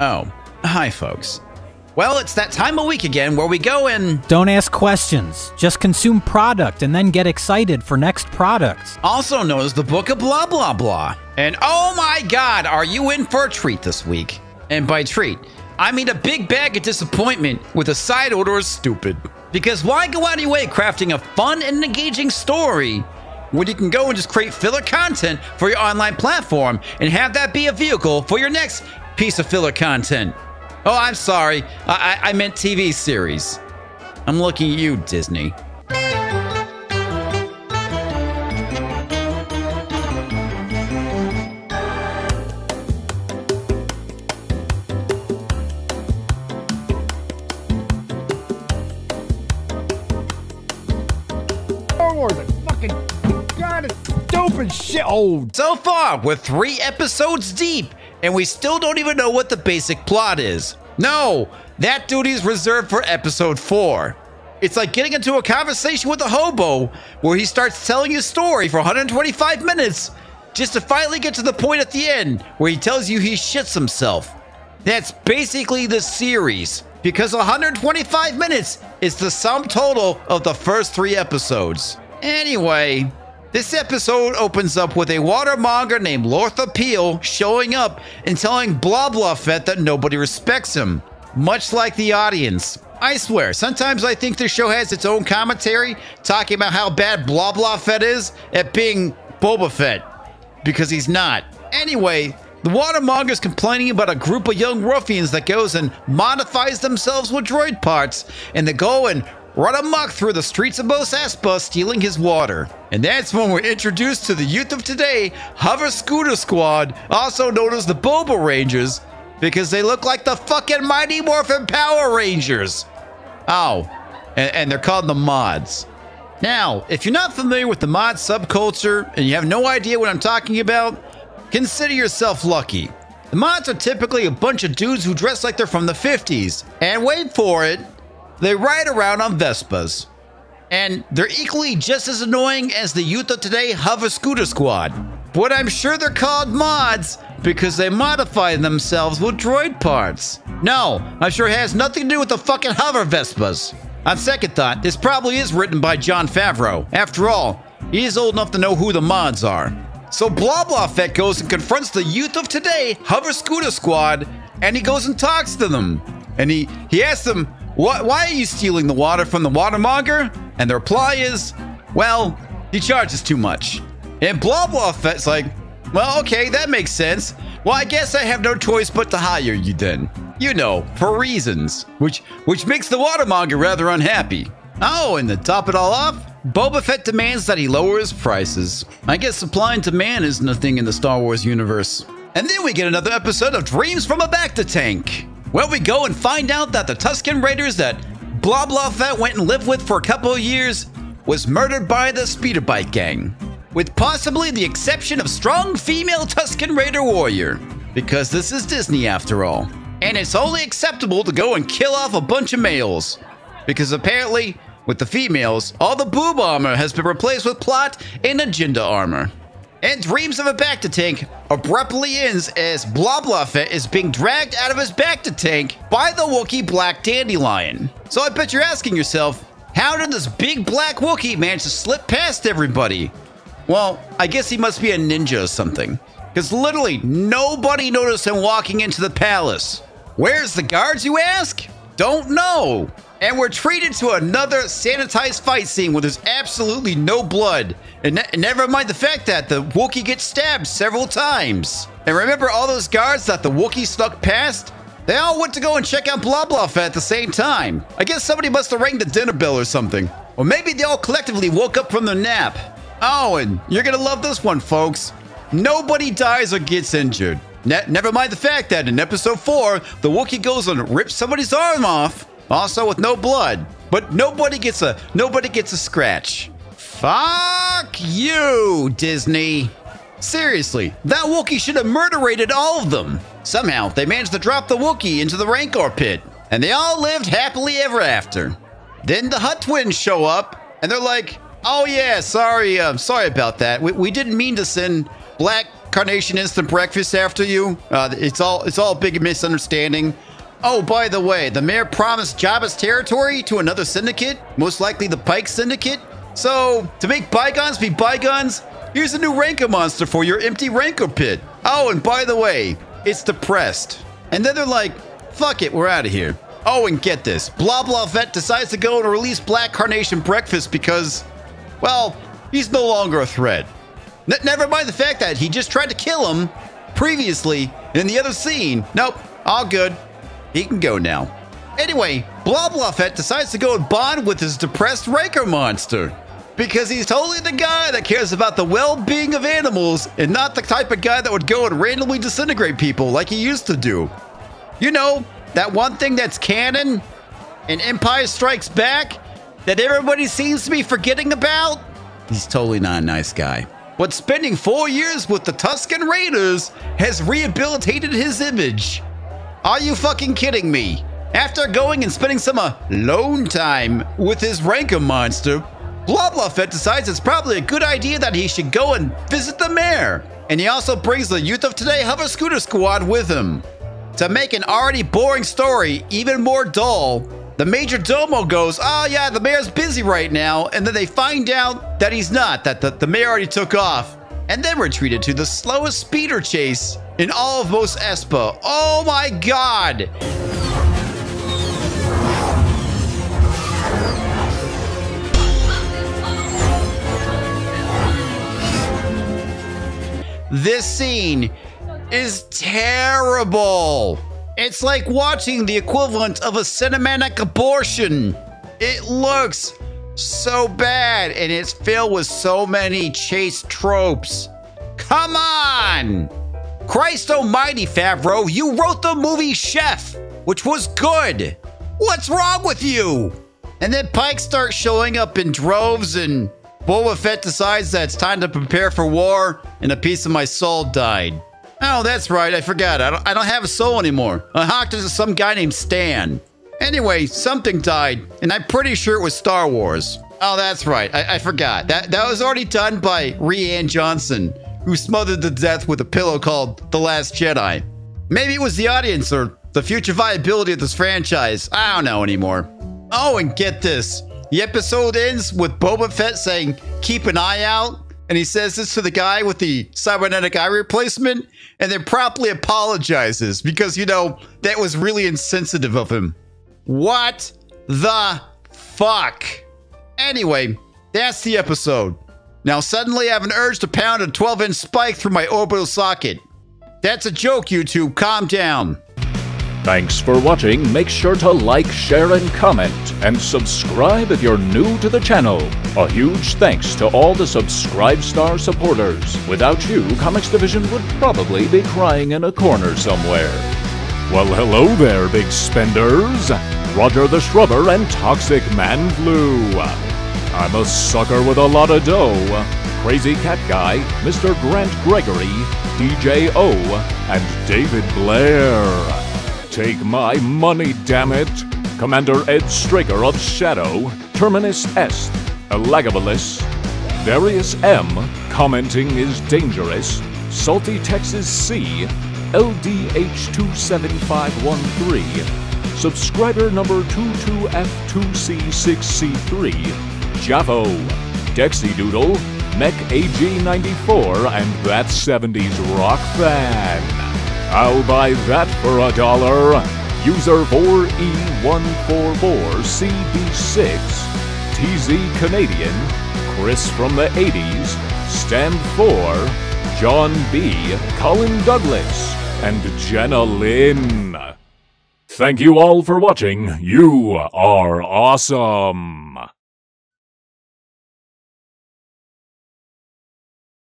Oh, hi, folks. Well, it's that time of week again where we go and Don't ask questions. Just consume product and then get excited for next products. also known as the Book of Blah Blah Blah. And oh my god, are you in for a treat this week? And by treat, I mean a big bag of disappointment with a side order of stupid. Because why go out of your way crafting a fun and engaging story when you can go and just create filler content for your online platform and have that be a vehicle for your next piece of filler content? Oh, I'm sorry. I, I, I meant TV series. I'm looking at you, Disney. Star Wars, I fucking God, it's shit. Oh, So far, we're three episodes deep, and we still don't even know what the basic plot is. No, that duty is reserved for episode four. It's like getting into a conversation with a hobo where he starts telling his story for 125 minutes just to finally get to the point at the end where he tells you he shits himself. That's basically the series because 125 minutes is the sum total of the first three episodes. Anyway, this episode opens up with a watermonger named Lortha Peel showing up and telling Blah Blah Fett that nobody respects him, much like the audience. I swear, sometimes I think this show has its own commentary talking about how bad Blah Blah Fett is at being Boba Fett because he's not. Anyway, the Watermonger's complaining about a group of young ruffians that goes and modifies themselves with droid parts, and they go and run amok through the streets of Mos Espa stealing his water. And that's when we're introduced to the youth of today, Hover Scooter Squad, also known as the Boba Rangers, because they look like the fucking Mighty Morphin Power Rangers. Oh, and, and they're called the mods. Now, if you're not familiar with the mod subculture and you have no idea what I'm talking about, consider yourself lucky. The mods are typically a bunch of dudes who dress like they're from the 50s, and wait for it, they ride around on Vespas. And they're equally just as annoying as the youth of today Hover Scooter Squad. But I'm sure they're called mods because they modify themselves with droid parts. No, I'm sure it has nothing to do with the fucking Hover Vespas. On second thought, this probably is written by Jon Favreau. After all, he is old enough to know who the mods are. So Blah Blah Fett goes and confronts the youth of today, Hover Scooter Squad, and he goes and talks to them. And he, he asks them, "Why why are you stealing the water from the watermonger? And the reply is, well, he charges too much. And Blah Blah Fett's like, well, okay, that makes sense. Well, I guess I have no choice but to hire you then. You know, for reasons. Which which makes the watermonger rather unhappy. Oh, and to top it all off, Boba Fett demands that he lower his prices. I guess supply and demand isn't a thing in the Star Wars universe. And then we get another episode of Dreams from a Bacta Tank, where we go and find out that the Tusken Raiders that Blah Blah Fett went and lived with for a couple of years was murdered by the Speeder Bike Gang, with possibly the exception of strong female Tusken Raider warrior, because this is Disney after all. And it's only acceptable to go and kill off a bunch of males, because apparently, with the females, all the boob armor has been replaced with plot and agenda armor. And Dreams of a Bacta Tank abruptly ends as Fett is being dragged out of his Bacta Tank by the Wookiee Black Dandelion. So I bet you're asking yourself, how did this big black Wookiee manage to slip past everybody? Well, I guess he must be a ninja or something. Because literally nobody noticed him walking into the palace. Where's the guards, you ask? Don't know. And we're treated to another sanitized fight scene where there's absolutely no blood. And ne- never mind the fact that the Wookiee gets stabbed several times. And remember all those guards that the Wookiee snuck past? They all went to go and check out Blah Blah at the same time. I guess somebody must have rang the dinner bell or something. Or maybe they all collectively woke up from their nap. Oh, and you're gonna love this one, folks. Nobody dies or gets injured. Ne- never mind the fact that in episode 4, the Wookiee goes and rips somebody's arm off, also with no blood. But nobody gets a nobody gets a scratch. Fuck you, Disney. Seriously, that Wookiee should have murderated all of them. Somehow, they managed to drop the Wookiee into the Rancor pit, and they all lived happily ever after. Then the Hutt twins show up, and they're like, Oh yeah, sorry, um, sorry about that. We, we didn't mean to send Black Carnation Instant Breakfast after you. Uh, it's all it's all a big misunderstanding. Oh, by the way, the mayor promised Jabba's territory to another syndicate, most likely the Pike Syndicate. So, to make bygones be bygones, here's a new Rancor monster for your empty Rancor pit. Oh, and by the way, it's depressed. And then they're like, fuck it, we're out of here. Oh, and get this. Blah Blah Fett decides to go and release Black Carnation Breakfast because, well, he's no longer a threat. N never mind the fact that he just tried to kill him previously in the other scene. Nope, all good. He can go now. Anyway, Fett decides to go and bond with his depressed Rancor monster. Because he's totally the guy that cares about the well-being of animals and not the type of guy that would go and randomly disintegrate people like he used to do. You know, that one thing that's canon in Empire Strikes Back that everybody seems to be forgetting about? He's totally not a nice guy. But spending four years with the Tusken Raiders has rehabilitated his image. Are you fucking kidding me? After going and spending some alone time with his Rancor monster, Blah Blah Fett decides it's probably a good idea that he should go and visit the mayor. And he also brings the Youth of Today Hover Scooter Squad with him. To make an already boring story even more dull, the Major Domo goes, Oh, yeah, the mayor's busy right now. And then they find out that he's not, that the, the mayor already took off. And then we're treated to the slowest speeder chase in all of Mos Espa. Oh my god! This scene is terrible. It's like watching the equivalent of a cinematic abortion. It looks so bad and it's filled with so many chase tropes. Come on! Christ almighty, Favreau, you wrote the movie Chef, which was good. What's wrong with you? And then Pike starts showing up in droves and Boba Fett decides that it's time to prepare for war and a piece of my soul died. Oh, that's right, I forgot. I don't, I don't have a soul anymore. I hocked into some guy named Stan. Anyway, something died, and I'm pretty sure it was Star Wars. Oh, that's right. I, I forgot. That that was already done by Rian Johnson, who smothered to death with a pillow called The Last Jedi. Maybe it was the audience or the future viability of this franchise. I don't know anymore. Oh, and get this. The episode ends with Boba Fett saying, keep an eye out. And he says this to the guy with the cybernetic eye replacement and then promptly apologizes because, you know, that was really insensitive of him. What the fuck? Anyway, that's the episode. Now, suddenly I have an urge to pound a 12 inch spike through my orbital socket. That's a joke, YouTube. Calm down. Thanks for watching. Make sure to like, share, and comment, and subscribe if you're new to the channel. A huge thanks to all the SubscribeStar supporters. Without you, Comix Division would probably be crying in a corner somewhere. Well, hello there, big spenders. Roger the Shrubber and Toxic Man Flu. I'm a sucker with a lot of dough. Crazy Cat Guy, Mr. Grant Gregory, DJ O, and David Blair. Take my money, damn it! Commander Ed Straker of Shadow, Terminus Est, Elagabalus, Darius M, commenting is dangerous, Salty Texas C, LDH27513, subscriber number 22F2C6C3, J.A.F.O, Dexy Doodle, Mech AG94, and that 70s rock fan. I'll buy that for a dollar. User E 4E144CB6, TZ Canadian, Chris from the 80s, Stand 4, John B., Colin Douglas, and Jenna Lyn. Thank you all for watching. You are awesome.